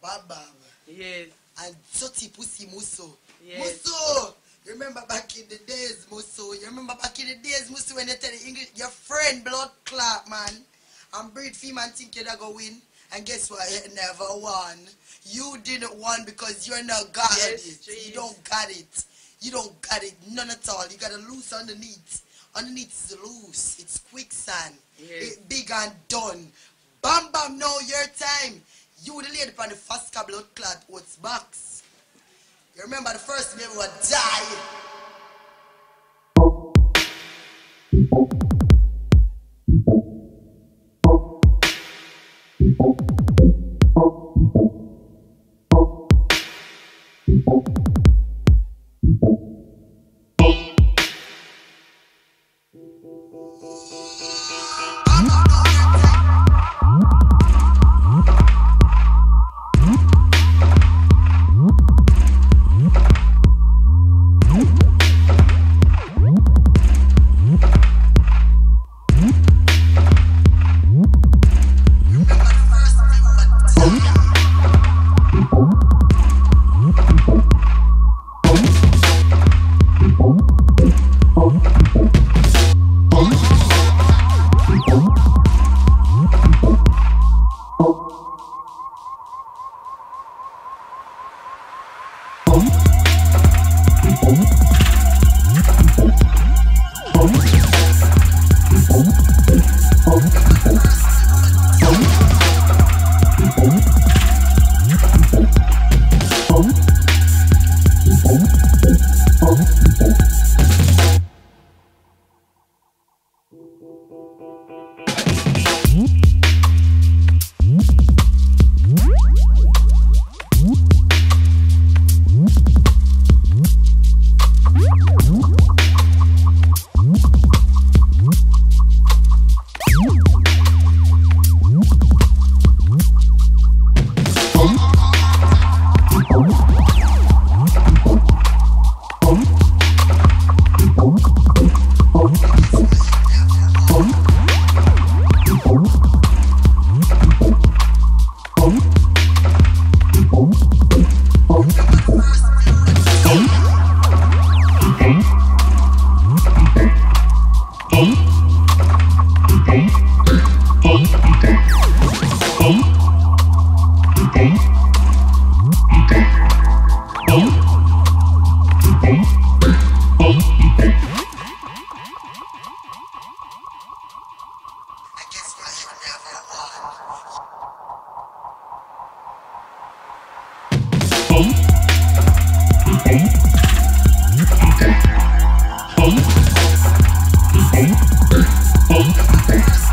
Baba. Yes. And Soti Pussy Musso. Yes. Musso! You remember back in the days, Musso? You remember back in the days, Musso, when you tell the English, your friend blood clot, man. And breed female think you're going go win. And guess what? You never won. You didn't win because you're not got Yes, it. jeez. You don't got it. You don't got it. None at all. You got to loose underneath. Underneath is loose. It's quicksand. Yes. It big and done. Bam bam, now your time. You the lady on the first blood clot oats box. You remember the first you ever die. Bam Bye. first.